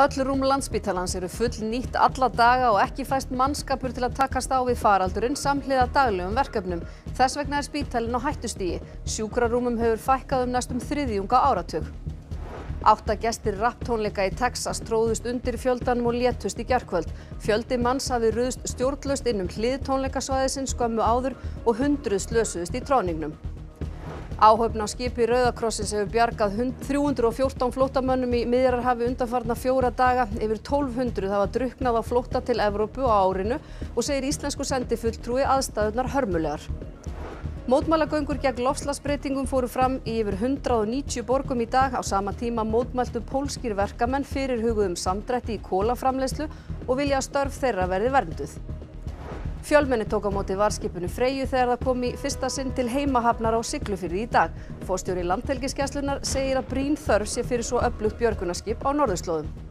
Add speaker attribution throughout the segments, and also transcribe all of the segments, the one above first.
Speaker 1: Öll rúm landsbítalans eru full nýtt alla daga og ekki fæst mannskapur til að takast á við faraldurinn samhliða daglegum verkefnum. Þess vegna er spítalinn á hættustígi. Sjúkrarúmum hefur fækkað um næstum þriðjunga áratug. Átta gestir rapptónleika í Texas tróðust undir fjöldanum og létust í gærkvöld. Fjöldi manns hafi ruðst stjórnlaust inn um hlið tónleikasvæðisins skömmu áður og hundruð slösuðust í tráningnum. Áhöfn á skipi Rauðakrossins hefur bjargað 314 flóttamönnum í Miðjarðarhafi undanfarna fjóra daga. Yfir 1200 hafa drukknað á flótta til Evrópu á árinu og segir íslensku sendifulltrúi aðstæðunar hörmulegar. Mótmælagöngur gegn loftslagsbreytingum fóru fram í yfir 190 borgum í dag. Á sama tíma mótmæltu pólskir verkamenn fyrirhuguðum samdrætti í kólaframleiðslu og vilja að störf þeirra verði vernduð. Fjölmenni tók á móti varskipinu Freyju þegar það kom í fyrsta sinn til heimahafnar á Siglufyrði í dag. Fórstjóri landhelgisgæslunar segir að brýn þörf sé fyrir svo öflugt björgunarskip á norðurslóðum.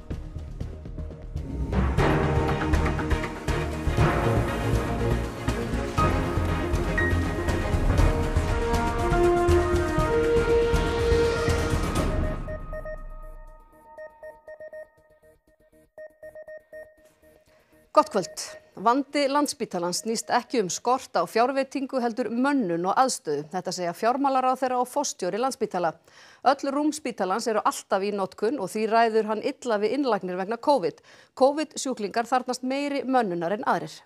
Speaker 1: Gott kvöld. Vandi Landspítalans snýst ekki um skort á fjárveitingu heldur mönnun og aðstöðu. Þetta segja fjármálaráð þeirra og fóstjóri Landspítala. Öll rúm spítalans eru alltaf í notkun og því ræður hann illa við innlagnir vegna COVID. COVID-sjúklingar þarnast meiri mönnunar en aðrir.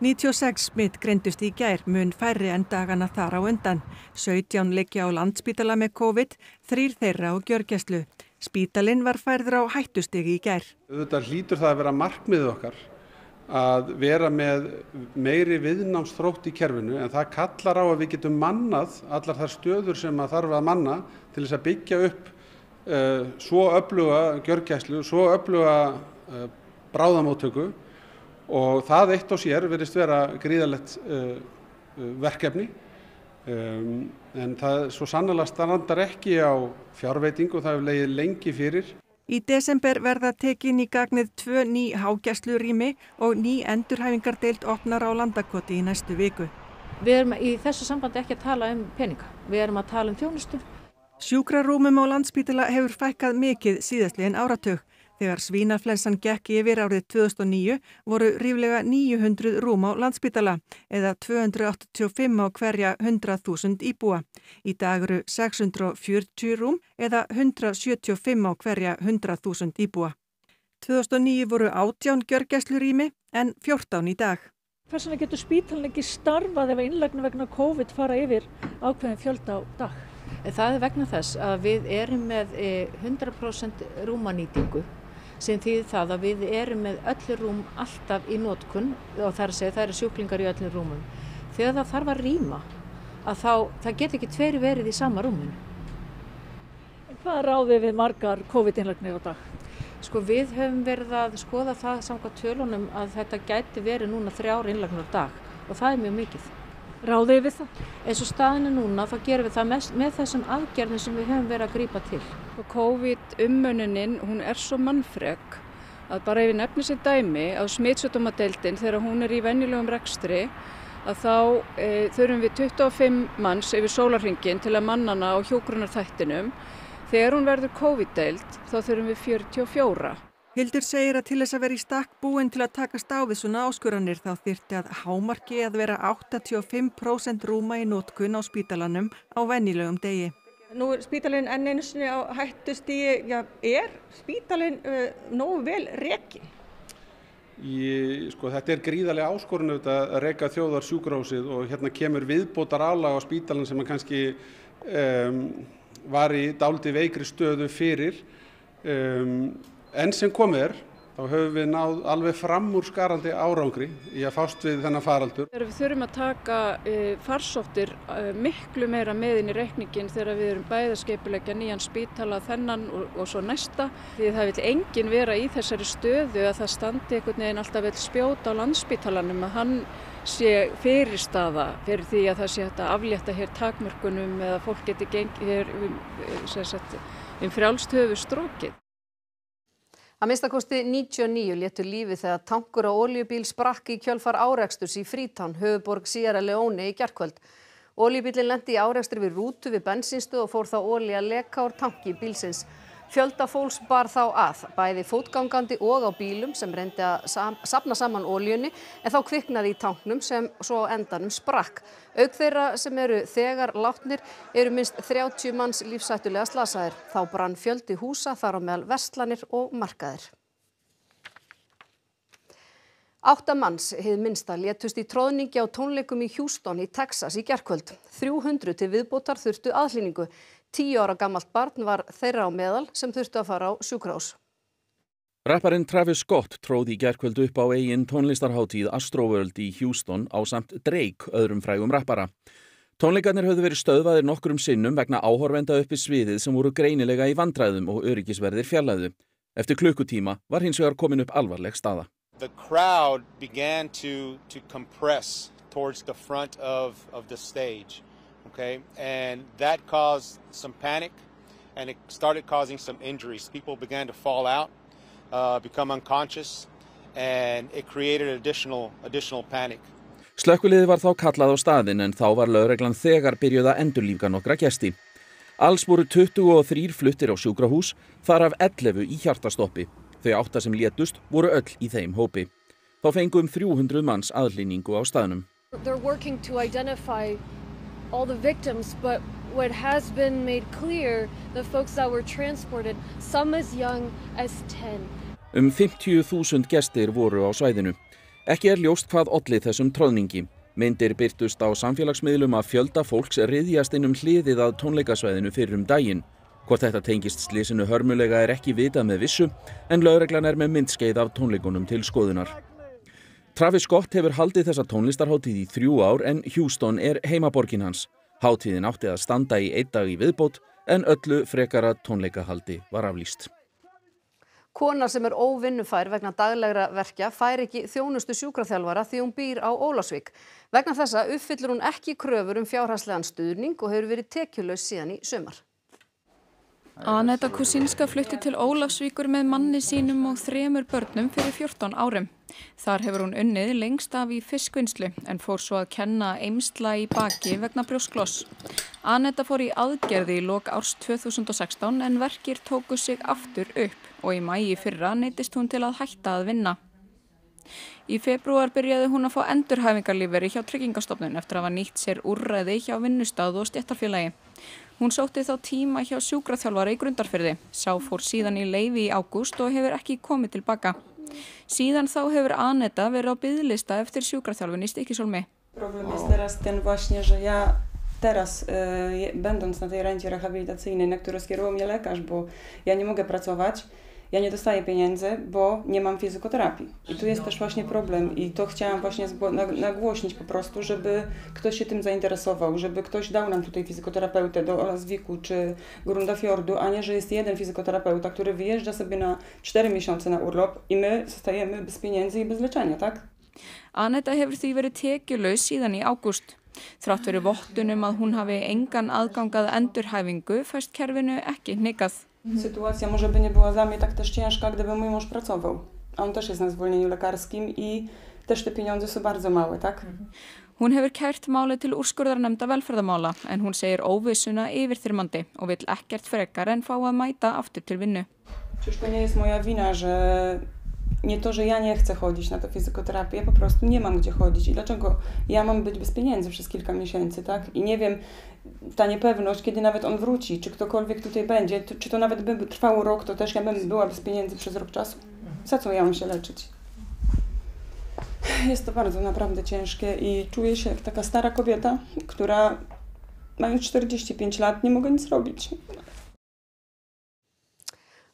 Speaker 2: 96 smitt greindust í gær mun færri en dagana þar á undan. 17 leikja á Landspítala með COVID, þrýr þeirra á gjörgjæslu. Spítalinn var færður á hættustigi í gær.
Speaker 3: Þetta hlýtur það að vera markmiðið okkar að vera með meiri viðnámsþrótt í kerfinu en það kallar á að við getum mannað allar þar stöður sem að þarf að manna til þess að byggja upp uh, svo öfluga gjörgæslu, svo öfluga uh, bráðamóttöku og það eitt og sér verist vera gríðalegt uh, verkefni um, en það svo sannlega standar ekki á fjárveitingu og það hefur legið lengi fyrir.
Speaker 2: Í desember verða tekin í gagnið tvö ný hágæslurými og ný endurhæfingardeild opnar á landakoti í næstu viku.
Speaker 4: Við erum í þessu sambandi ekki að tala um peninga, við erum að tala um þjónustu.
Speaker 2: Sjúkrarúmum á landspítala hefur fækkað mikið síðastliðin áratug. Þegar svínaflensan gekk yfir árið 2009 voru ríflega 900 rúm á landspítala eða 285 á hverja 100.000 íbúa. Í dag eru 640 rúm eða 175 á hverja 100.000 íbúa. 2009 voru 18 gjörgæslurými en 14 í dag.
Speaker 5: Hvers vegna getur spítalinn ekki starfað ef innlagnu vegna COVID fara yfir ákveðin fjölda á dag?
Speaker 4: Það er vegna þess að við erum með 100% rúmanýtingu sem þýðir það að við erum með öllu rúm alltaf í nótkunn og það að segja það eru sjúklingar í öllum rúmum. Þegar það þarf að rýma að þá, það get ekki tveri verið í sama rúminu.
Speaker 5: Hvað ráði við margar COVID-innlagnir á dag?
Speaker 4: Sko við höfum verið að skoða það samkvæmt tölunum að þetta gæti verið núna þrjár innlagnir á dag og það er mjög mikið.
Speaker 5: Ráðið við það?
Speaker 4: Eins og staðinu núna þá gerum við það með, með þessum aðgerðum sem við höfum verið að grípa til.
Speaker 6: COVID-ummununin hún er svo mannfreg að bara ef við nefnum sér dæmi á smittsjóttumadeildin þegar hún er í venjulegum rekstri að þá e, þurfum við 25 manns yfir sólarringin til að mannana á hjógrunarþættinum. Þegar hún verður COVID-deild þá þurfum við 44.
Speaker 2: Hildur segir að til þess að vera í stakk búin til að takast á við svona áskuranir þá þyrti að hámarki að vera 85% rúma í nótkun á spítalanum á vennilegum degi.
Speaker 5: Nú er spítalinn enn einu sinni á hættustígi, já, er spítalinn uh, nógu vel rekin?
Speaker 3: Í, sko, þetta er gríðarlega áskorun að reyka þjóðar sjúkrahúsið og hérna kemur viðbótar álag á spítalinn sem kannski um, var í dáliti veikri stöðu fyrir. Um, enn sem komið er þá höfum við náð alveg fram úr skarandi árangri í að fást við þennan faraldur.
Speaker 6: Þegar við þurfum að taka e, farsóttir e, miklu meira með inn í reikningin þegar við erum bæða skeipulegja nýjan spítala þennan og, og svo næsta því það vil enginn vera í þessari stöðu að það standi einhvern veginn alltaf vel spjót á landsspítalanum að hann sé fyrirstaða fyrir því að það sé hægt að aflétta hér takmörkunum eða fólk geti gengið hér um, um frjálstöfu strókið.
Speaker 1: Að minnstakosti 99 létu lífi þegar tankur á oljubíl sprakk í kjölfar áreksturs í Frítán, höfuborg Sierra Leone í gerkvöld. Oljubílinn lendi í árekstri við rútu við bensinstu og fór þá olja leka úr tanki bílsins. Fjölda fólks bar þá að, bæði fótgangandi og á bílum sem reyndi að sam sapna saman ólíunni en þá kviknaði í tanknum sem svo endanum sprakk. Auk þeirra sem eru þegar látnir eru minnst 30 manns lífsættulega slasaðir. Þá brann fjöldi húsa þar á meðal vestlanir og markaðir. Átta manns hið minnsta létust í tróðningi á tónleikum í Houston í Texas í gerkvöld. 300 til viðbótar þurftu aðhlýningu. Tíu ára gammalt barn var þeirra á meðal sem þurftu að fara á sjúkrás.
Speaker 7: Rapparinn Travis Scott tróð í gerkvöld upp á eigin tónlistarháttíð Astroworld í Houston á samt Drake öðrum frægum rappara. Tónleikarnir höfðu verið stöðvaðir nokkrum sinnum vegna áhorvenda uppi sviðið sem voru greinilega í vandræðum og öryggisverðir fjallaðu. Eftir klukkutíma var hins vegar komin upp alvarleg staða.
Speaker 8: The crowd began to, to compress towards the front of, of the stage, okay? And that caused some panic and it started causing some injuries. People began to fall out, uh, become unconscious, and it created additional, additional panic.
Speaker 7: Slökkuliði var þá kallað á staðin en þá var lögreglan þegar byrjuð að endurlífga nokkra gesti. Alls voru 23 fluttir á sjúkrahús, þar af 11 í hjartastoppi. Þau átta sem létust voru öll í þeim hópi. Þá fengum 300 manns aðlýningu á staðnum.
Speaker 9: They're working to identify all the victims, but what has been made clear, the folks that were transported, some as young as 10.
Speaker 7: Um 50.000 gestir voru á svæðinu. Ekki er ljóst hvað olli þessum tróðningi. Myndir byrtust á samfélagsmiðlum að fjölda fólks riðjast inn um hliðið að tónleikasvæðinu fyrir um daginn. Hvort þetta tengist slísinu hörmulega er ekki vitað með vissu en lögreglan er með myndskeið af tónleikunum til skoðunar. Travis Scott hefur haldið þessa tónlistarháttíð í þrjú ár en Houston er heimaborgin hans. Háttíðin átti að standa í einn dag í viðbót en öllu frekara tónleikahaldi var aflýst.
Speaker 1: Kona sem er óvinnufær vegna daglegra verkja fær ekki þjónustu sjúkraþjálfara því hún býr á Ólásvík. Vegna þessa uppfyllur hún ekki kröfur um fjárhagslegan stuðning og hefur verið tekjulegs síðan í sumar.
Speaker 6: Aneta Kusinska flutti til Ólafsvíkur með manni sínum og þremur börnum fyrir 14 árum. Þar hefur hún unnið lengst af í fiskvinnslu en fór svo að kenna eimsla í baki vegna brjóskloss. Aneta fór í aðgerði í lok árs 2016 en verkir tóku sig aftur upp og í mægi fyrra neytist hún til að hætta að vinna. Í februar byrjaði hún að fá endurhæfingarlíferi hjá Tryggingastofnun eftir að hafa nýtt sér úrræði hjá vinnustad og stjættarfélagi. Hún sótti þá tíma hjá sjúkraþjálfara í grundarfyrði, sá fór síðan í leifi í ágúst og hefur ekki komið tilbaka. Síðan þá hefur Aneta verið á byggðlista eftir sjúkraþjálfun í Stikisólmi.
Speaker 10: Problem jest teraz ten właśnie, że ja teraz, y, będąc na tej rencie rehabilitacyjnej, na którą skierował mnie lekarz, bo ja nie mogę pracować, ja nie dostaję pieniędzy, bo nie mam fizykoterapii. I tu jest też właśnie problem i to chciałam właśnie nagłośnić po prostu, żeby ktoś się tym zainteresował, żeby ktoś dał nam tutaj fizykoterapeutę do Olaswiku czy Grundafiordu, a nie, że jest jeden fizykoterapeuta, który wyjeżdża sobie na 4 miesiące na urlop i my zostajemy bez pieniędzy i bez leczenia, tak?
Speaker 6: Aneta hefur því verið tekjulegs síðan í ágúst. Þrátt verið vottunum að hún hafi engan aðgangað endurhæfingu fæst kerfinu ekki hnikað.
Speaker 10: Sytuacja może by nie była dla mnie tak też ciężka, gdyby mój mąż pracował. A on też jest na zwolnieniu lekarskim i też te pieniądze są bardzo małe, tak?
Speaker 6: Hún hefur kært máli til úrskurðarnemnda velferðamála en hún segir óvissuna yfirþyrmandi og vill ekkert frekar en fá að mæta aftur til vinnu.
Speaker 10: Przecież to nie jest moja wina, że nie to, że ja nie chcę chodzić na tę fizjoterapię, ja po prostu nie mam gdzie chodzić. I dlaczego ja mam być bez pieniędzy przez kilka miesięcy, tak? I nie wiem, ta niepewność, kiedy nawet on wróci, czy ktokolwiek tutaj będzie, to, czy to nawet by trwało rok, to też ja bym była bez pieniędzy przez rok czasu. Za co ja mam się leczyć? Jest to bardzo naprawdę ciężkie i czuję się jak taka stara kobieta, która mając 45 lat nie mogę nic robić.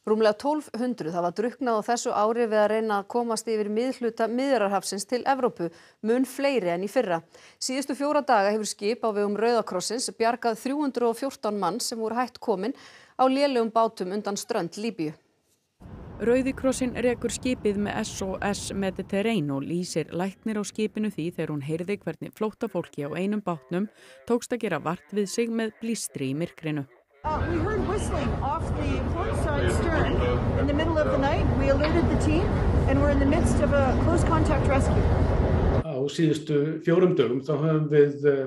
Speaker 1: Rúmlega 1200 hafa drukknað á þessu ári við að reyna að komast yfir miðhluta miðrarhafsins til Evrópu, mun fleiri en í fyrra. Síðustu fjóra daga hefur skip á vegum Rauðakrossins bjargað 314 mann sem voru hætt komin á lélegum bátum undan strönd Líbíu.
Speaker 11: Rauðikrossin rekur skipið með SOS Mediterranean og lýsir læknir á skipinu því þegar hún heyrði hvernig flóttafólki á einum bátnum tókst að gera vart við sig með blístri í myrkrinu.
Speaker 12: Uh, portside stern in the middle of the night. We alerted the team and we're in the midst of a close contact rescue.
Speaker 13: Á síðustu fjórum dögum þá höfum við uh,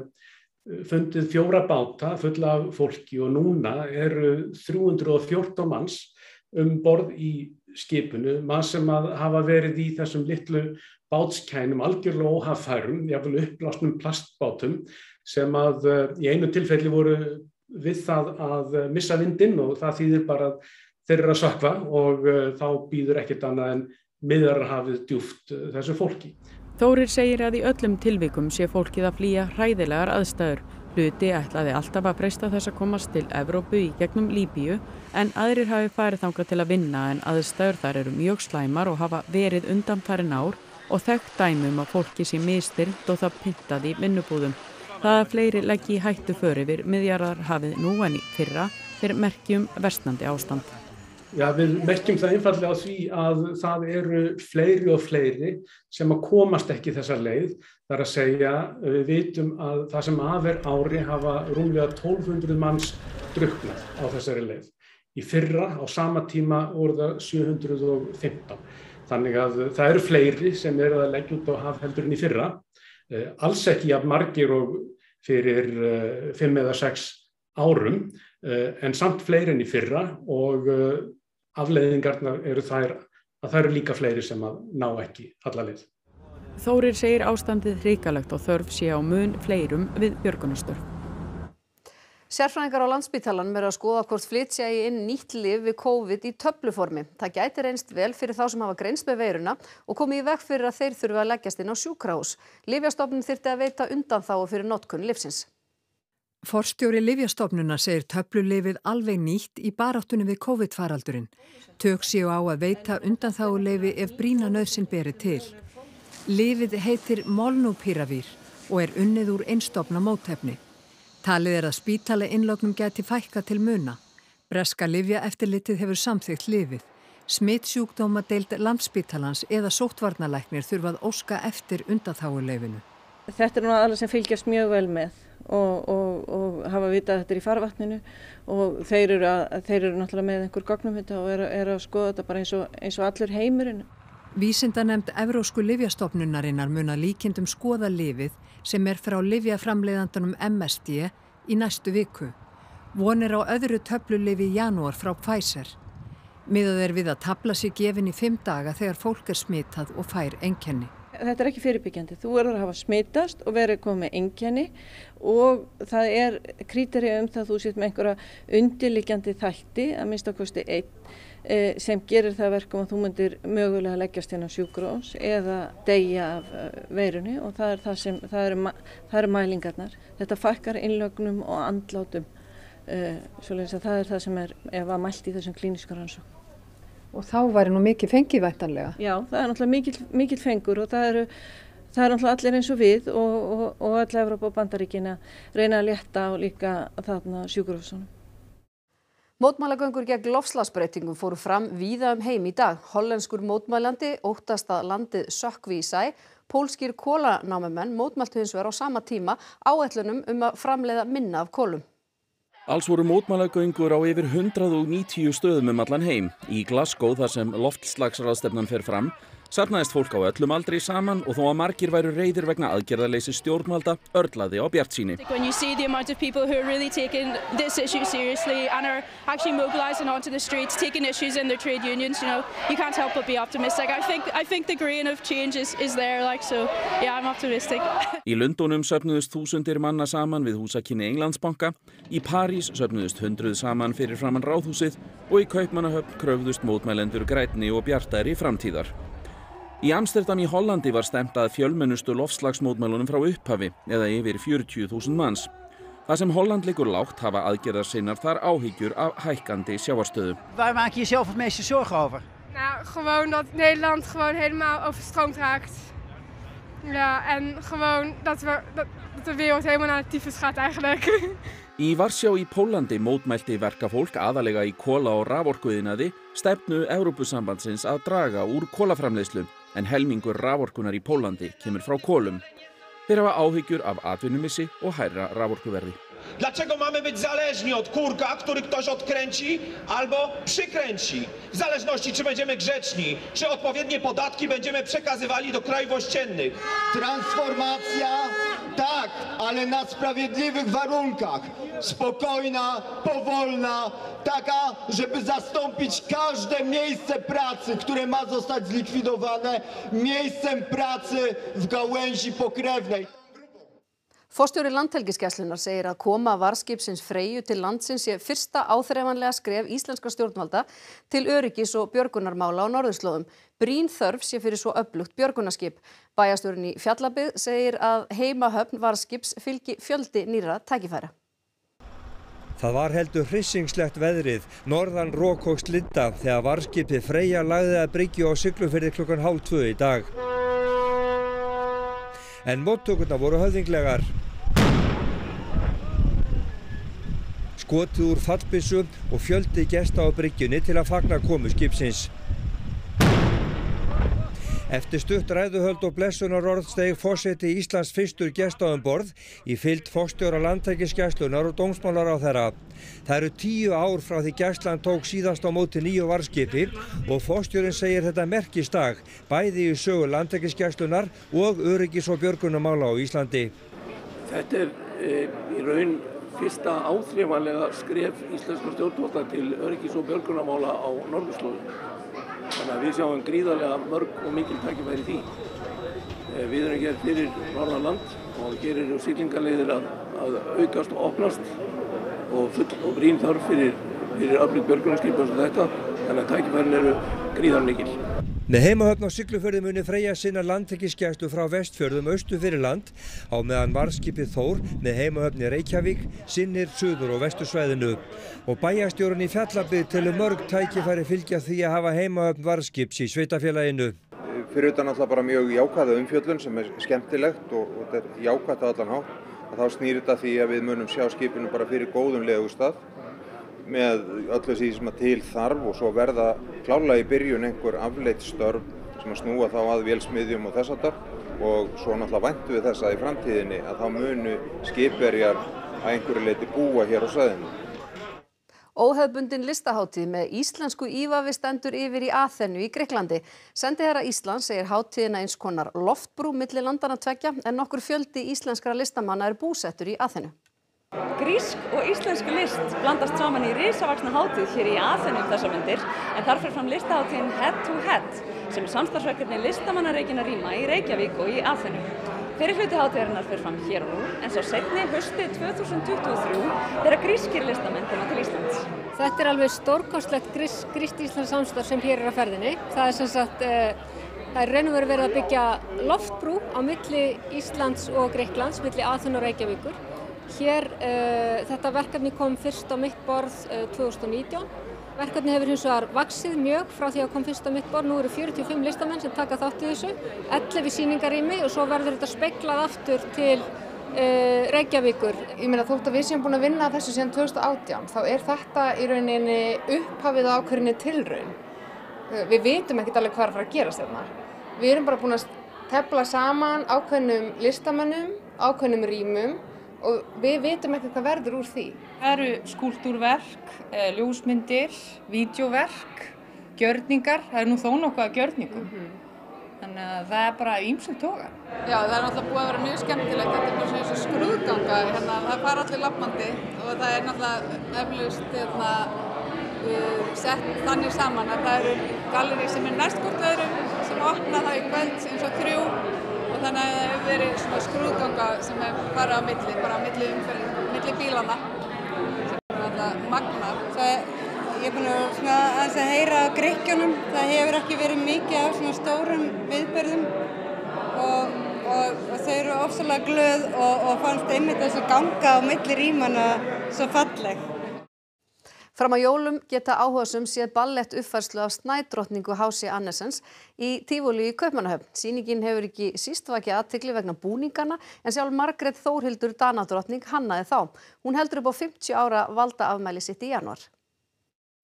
Speaker 13: fundið fjóra báta fulla af fólki og núna eru 314 manns um borð í skipinu, mann sem að hafa verið í þessum litlu bátskænum, algjörlega óhaffærum, jáfnvel uppblásnum plastbátum sem að uh, í einu tilfelli voru við það að missa vindinn og það þýðir bara að þeir eru að sökva og uh, þá býður ekkert annað en miðarhafið djúft uh, þessu fólki.
Speaker 11: Þórir segir að í öllum tilvikum sé fólkið að flýja hræðilegar aðstæður. Hluti ætlaði alltaf að breysta þess að komast til Evrópu í gegnum Líbíu en aðrir hafi farið þangað til að vinna en aðstæður þar eru mjög slæmar og hafa verið undan farin ár og þekkt dæmum að fólki sé mistyrnt og það pyntaði í vinnubúðum. Það að fleiri leggji í hættu för yfir miðjarðarhafið nú en í fyrra fyrir merkjum versnandi ástand.
Speaker 13: Já, við merkjum það einfallega á því að það eru fleiri og fleiri sem að komast ekki þessa leið. Það er að segja, við vitum að það sem aðver ári hafa rúmlega 1200 manns druknað á þessari leið. Í fyrra á sama tíma voru það 715. Þannig að það eru fleiri sem eru að leggja út á hafheldurinn í fyrra. Alls ekki að margir og fyrir 5 eða 6 árum en samt fleiri enn í fyrra og afleiðingarnar eru þær að það eru líka fleiri sem að ná ekki alla leið.
Speaker 11: Þórir segir ástandið hrikalegt og þörf sé á mun fleirum við björgunastörf.
Speaker 1: Sérfræðingar á landsbítalanum eru að skoða hvort flytja í inn nýtt lif við COVID í töfluformi. Það gæti reynst vel fyrir þá sem hafa greinst með veiruna og komið í veg fyrir að þeir þurfa að leggjast inn á sjúkrahús. Livjastofnun þyrti að veita undanþáu fyrir notkun livsins.
Speaker 14: Forstjóri Livjastofnuna segir töflulifið alveg nýtt í baráttunni við COVID-faraldurinn. Tök séu á að veita undanþáuleifi ef brína nöðsin beri til. Lifið heitir Molnupíravir og er unnið úr einstofna mótefni. Talið er að spítala innlögnum geti fækka til muna. Breska Livja eftirlitið hefur samþygt lifið. Smittsjúkdóma deild landspítalans eða sóttvarnalæknir þurfað óska eftir undanþáuleifinu.
Speaker 15: Þetta er nú alveg sem fylgjast mjög vel með og, og, og hafa vitað að þetta er í farvatninu og þeir eru, að, þeir eru náttúrulega með einhver gognum þetta og eru, eru að skoða þetta bara eins og, eins og allur heimurinn.
Speaker 14: Vísindanemnd Evrósku Livjastofnunarinnar mun að líkindum skoða lifið sem er frá livjaframleiðandunum MSD í næstu viku. Vonir á öðru töflulifi í janúar frá Pfizer. Miðað er við að tabla sig gefin í fimm daga þegar fólk er smitað og fær enkenni.
Speaker 15: Þetta er ekki fyrirbyggjandi. Þú verður að hafa smitast og verður komið með enkenni og það er kríteri um það að þú sétt með einhverja undirlikjandi þætti, að minnst ákvæmstu einn, sem gerir það verkum að þú myndir mögulega leggjast hérna á sjúkrós eða deyja af veirunni og það, er það, sem, það, eru, það eru mælingarnar. Þetta fækkar innlögnum og andlátum, svoleiðis að það er það sem er, er var mælt í þessum klíniska rannsók.
Speaker 14: Og þá væri nú mikið fengið væntanlega?
Speaker 15: Já, það er náttúrulega mikil, mikil fengur og það eru, það eru náttúrulega allir eins og við og, og, og öll Evrópa og Bandaríkina reyna að létta og líka þarna sjúkurhúsunum.
Speaker 1: Mótmælagöngur gegn lofslagsbreytingum fóru fram víða um heim í dag. Hollenskur mótmælandi óttast að landið sökkvi í sæ. Pólskir kólanámumenn mótmæltu hins vegar á sama tíma áætlunum um að framleiða minna af kólum.
Speaker 7: Alls voru mótmælagöngur á yfir 190 stöðum um allan heim. Í Glasgow þar sem loftslagsraðstefnan fer fram Sarnaðist fólk á öllum aldrei saman og þó að margir væru reyðir vegna aðgerðarleysi stjórnvalda örlaði á bjart síni. Í Lundunum söfnuðust þúsundir manna saman við húsakinni Englandsbanka, í París söfnuðust hundruð saman fyrir framann ráðhúsið og í Kaupmannahöfn kröfðust mótmælendur grætni og bjartæri framtíðar. Í Amsterdam í Hollandi var stemt að fjölmennustu lofslagsmótmælunum frá upphafi eða yfir 40.000 manns. Það sem Holland liggur lágt hafa aðgerðar sinnar þar áhyggjur af hækkandi sjávarstöðu.
Speaker 16: Waar maak je jezelf het meeste zorgen over?
Speaker 17: Nou, gewoon dat Nederland gewoon helemaal overstroomd raakt. Ja, en gewoon dat, we, dat, dat de wereld helemaal naar de tyfus gaat eigenlijk.
Speaker 7: Í Varsjá í Pólandi mótmælti verkafólk aðalega í kóla og raforkuðinaði stefnu Európusambandsins að draga úr kólaframleiðslu en helmingur raforkunar í Pólandi kemur frá kólum. Þeir hafa áhyggjur af atvinnumissi og hærra raforkuverði.
Speaker 18: Dlaczego mamy być zależni od kurka, który ktoś odkręci albo przykręci? W zależności czy będziemy grzeczni, czy odpowiednie podatki będziemy przekazywali do krajów ościennych.
Speaker 16: Transformacja
Speaker 19: Tak, ale na sprawiedliwych warunkach. Spokojna, powolna, taka, żeby zastąpić każde miejsce pracy, które ma zostać zlikwidowane, miejscem pracy w gałęzi pokrewnej.
Speaker 1: Forstjóri landhelgisgæslunar segir að koma varskipsins Freyju til landsins sé fyrsta áþreifanlega skref íslenskra stjórnvalda til öryggis og björgunarmála á norðurslóðum. Brín þörf sé fyrir svo öflugt björgunarskip. Bæjastjórin í Fjallabið segir að heimahöfn varskips fylgi fjöldi nýra tækifæra.
Speaker 20: Það var heldur hrissingslegt veðrið, norðan rók og slidda þegar varskipið Freyja lagði að bryggju á Siglufyrði klukkan hálf tvö í dag. En móttökurna voru höfðinglegar. Skotið úr fallbissu og fjöldi gesta á bryggjunni til að fagna komu skipsins. Eftir stutt ræðuhöld og blessunar orð steg fósetti Íslands fyrstur gestaðum borð í fyllt fórstjóra landtækiskeslunar og dómsmálar á þeirra. Það eru tíu ár frá því gæslan tók síðast á móti nýju varskipi og fórstjórin segir þetta merkistag, bæði í sögu landtækiskeslunar og öryggis og björgunamála á Íslandi.
Speaker 21: Þetta er e, í raun fyrsta áþrifanlega skref íslenska stjórnvalda til öryggis og björgunamála á Norðurslóðum. Þannig að við sjáum gríðarlega mörg og mikil tækifæri í því. Eh, við erum hér fyrir Norðanland og hér eru siglingarleiðir að, að aukast og opnast og full og brín þarf fyrir, fyrir aflýtt björgunarskip eins og þetta. Þannig að tækifærin eru gríðarlega mikil.
Speaker 20: Með heimahöfn á Siglufjörði muni Freyja sinna landtekkiskjæstu frá vestfjörðum austu fyrir land. Á meðan varskipið Þór með heimahöfn í Reykjavík sinnir suður og vestursvæðinu. Og bæjastjórun í Fjallabið telur mörg tækifæri fylgja því að hafa heimahöfn varskips í sveitafélaginu.
Speaker 22: Fyrir utan alltaf bara mjög jákvæða umfjöllun sem er skemmtilegt og, og þetta er jákvæða allan hátt. Að þá snýr þetta því að við munum sjá skipinu bara fyrir góðum legustaf með öllu því sem að til þarf og svo verða klála í byrjun einhver afleitt störf sem að snúa þá að vélsmiðjum og þess að þar og svo náttúrulega væntu við þessa í framtíðinni að þá munu skipverjar að einhverju leiti búa hér á sæðinu.
Speaker 1: Óhefbundin listaháttíð með íslensku ívafi stendur yfir í Aþenu í Greiklandi. Sendiherra Íslands segir háttíðina eins konar loftbrú milli landana tvekja en nokkur fjöldi íslenskra listamanna er búsettur í Aþenu.
Speaker 23: Grísk og íslensk list blandast saman í risavaksna hátíð hér í Aþenu um þessar myndir en þar fyrir fram listaháttíðin Head to Head sem er samstarfsverkefni listamannareikina rýma í Reykjavík og í Aþenu. Fyrir hluti hátíðarinnar fyrir fram hér og nú en svo setni hösti 2023 þegar grískir listamenn koma til Íslands.
Speaker 24: Þetta er alveg stórkostlegt grísk-íslensk samstarf sem hér er á ferðinni. Það er sem sagt, uh, það er raun og veru verið að byggja loftbrú á milli Íslands og Greiklands, milli Aþenu og Reykjavíkur. Hér, uh, þetta verkefni kom fyrst á mitt borð uh, 2019. Verkefni hefur hins vegar vaksið mjög frá því að kom fyrst á mitt borð. Nú eru 45 listamenn sem taka þátt í þessu, 11 síningarými og svo verður þetta speiklað aftur til uh, Reykjavíkur.
Speaker 25: Ég meina þótt að við séum búin að vinna þessu síðan 2018, þá er þetta í rauninni upphafið á ákveðinni tilraun. Við vitum ekkert alveg hvað er að fara að gerast þarna. Við erum bara búin að tefla saman ákveðnum listamennum, ákveðnum rýmum og við vitum ekkert hvað verður úr því.
Speaker 26: Það eru skúltúrverk, ljósmyndir, vídeoverk, gjörningar, það er nú þó nokkuð að gjörningum. Mm -hmm. Þannig að það er bara ímsum toga.
Speaker 27: Já, það er náttúrulega búið að vera mjög skemmtilegt, þetta er bara svona eins og skrúðganga, hérna, það fara allir lappandi og það er náttúrulega eflust hérna, uh, sett þannig saman að það eru galleri sem er næst hvort öðrum sem opna það í kvöld eins og þrjú þannig að það hefur verið svona skrúðganga sem er bara á milli, bara á milli umferð, milli bílana sem er alltaf magnar.
Speaker 28: Það, ég er búin að, svona, að heyra á greikjónum, það hefur ekki verið mikið af svona stórum viðbörðum og, og, og þau eru ofsalega glöð og, og fannst einmitt þess að ganga á milli rýmana svo falleg.
Speaker 1: Fram á jólum geta áhugasum séð ballett uppfærslu af snædrottningu Hási Annesens í Tífóli í Kaupmannahöfn. Sýningin hefur ekki síst vakið aðtikli vegna búningana en sjálf Margrét Þórhildur Danadrottning hannaði þá. Hún heldur upp á 50 ára valda afmæli sitt í januar.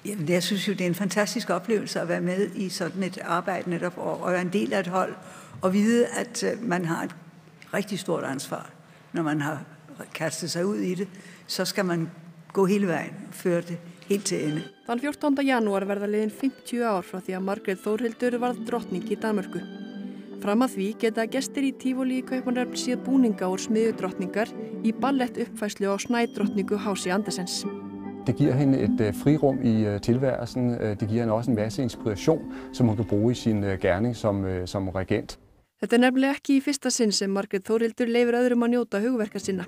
Speaker 29: Jamen, jeg synes jo, det er en fantastisk oplevelse at være med i sådan et arbejde netop, og, og være en del af et hold, og vide, at uh, man har et rigtig stort ansvar, når man har kastet sig ud i det. Så skal man gå hele vejen og føre det ende.
Speaker 11: Þann 14. janúar verða liðin 50 ár frá því að Margrét Þórhildur varð drottning í Danmörku.
Speaker 30: Fram að því geta gestir í Tífóli í Kaupanrefn síð búninga úr smiðudrottningar í ballett uppfæslu á snædrottningu Hási Andersens.
Speaker 31: Det giver hende et øh, frirum i øh, tilværelsen. Øh, Det giver hende også en masse inspiration, som hun kan bruge i sin gerning som, som regent.
Speaker 30: Þetta er nefnilega ekki í fyrsta sinn sem Margrét Þórildur leifir öðrum að njóta hugverka sinna.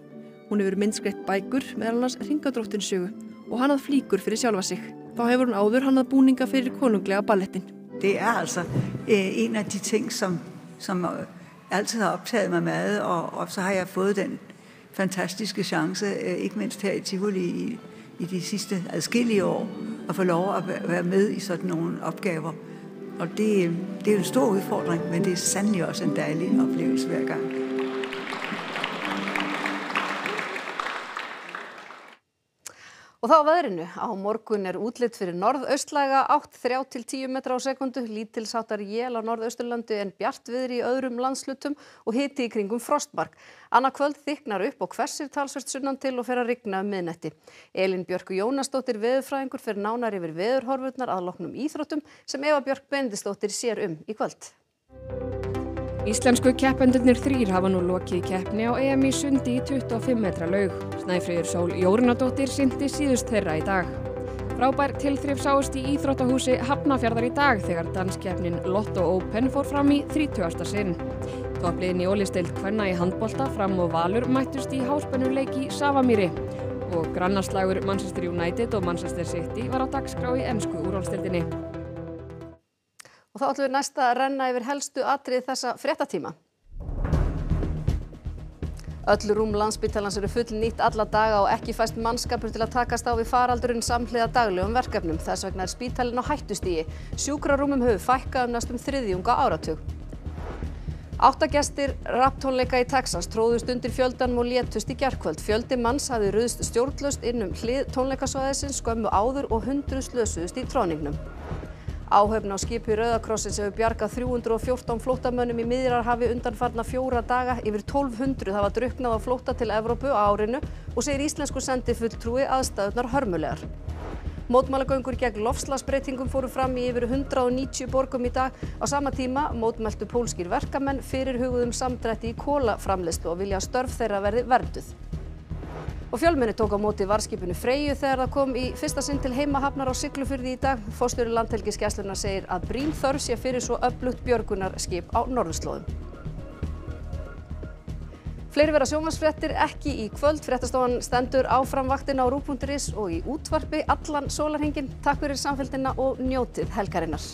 Speaker 30: Hún hefur myndskreitt bækur meðal annars Ringadróttin sögu og hann að flíkur fyrir sjálfa sig. Þá hefur hún áður hann að búninga fyrir konunglega ballettin.
Speaker 29: Det er altså eh, en af de ting, som, som øh, altid har optaget mig meget, og, og så har jeg fået den fantastiske chance, øh, ikke mindst her i Tivoli i, i de sidste adskillige år, at få lov at være med i sådan nogle opgaver. Og det, det er en stor udfordring, men det er sandelig også en dejlig oplevelse hver gang.
Speaker 1: Og þá að veðrinu. Á morgun er útlitt fyrir norðaustlæga 8-3-10 metra á sekundu, lítilsáttar jél á norðausturlandi en bjart viðri í öðrum landslutum og hiti í kringum frostmark. Anna kvöld þyknar upp og hversir talsvert sunnan til og fer að rigna um miðnetti. Elin Björk Jónasdóttir veðurfræðingur fyrir nánar yfir veðurhorfurnar að loknum íþróttum sem Eva Björk Bendistóttir sér um í kvöld.
Speaker 32: Íslensku keppendurnir þrýr hafa nú lokið keppni á EM í sundi í 25 metra laug. Snæfríður Sól Jórunadóttir synti síðust þeirra í dag. Frábær tilþrif sáist í Íþróttahúsi Hafnafjarðar í dag þegar danskeppnin Lotto Open fór fram í 30. sinn. Toppliðin í ólisteild Kvenna í handbolta fram og Valur mættust í háspennuleik í Savamýri. Og grannarslagur Manchester United og Manchester City var á dagskrá í emsku úrvalstildinni.
Speaker 1: Þá ætlum við næsta að renna yfir helstu atrið þessa fréttatíma. Öll rúm landsbyttalans eru full nýtt alla daga og ekki fæst mannskapur til að takast á við faraldurinn samhliða daglegum verkefnum. Þess vegna er spítalinn á hættustígi. Sjúkrarúmum hefur fækkað um næstum þriðjunga áratug. Áttagestir rapptónleika í Texas tróðust undir fjöldanum og létust í gerkvöld. Fjöldi manns hafði ruðst stjórnlust inn um hlið tónleikasvæðisins skömmu áður og hundruð slösuðust í tróningnum. Áhöfn á skipi Rauðakrossins hefur bjargað 314 flóttamönnum í Miðjarðarhafi undanfarna fjóra daga. Yfir 1200 hafa drukknað á flótta til Evrópu á árinu og segir íslensku sendifulltrúi aðstæðunar hörmulegar. Mótmælagöngur gegn lofslagsbreytingum fóru fram í yfir 190 borgum í dag. Á sama tíma mótmæltu pólskir verkamenn fyrir hugðum samdrætti í kólaframleyslu og vilja störf þeirra verði vernduð. Fjölmenni tók á móti varskipinu Freyju þegar það kom í fyrsta sinn til heimahafnar á Siglufyrði í dag. Fórstjóri landhelgisgæsluna segir að brýn þörf sé fyrir svo öflugt björgunarskip á norðurslóðum. Fleiri vera sjónvarsfréttir ekki í kvöld. Fréttastofan stendur áfram vaktina á rú.is og í útvarpi allan sólarhingin. Takk fyrir samfélgina og njótið helgarinnar.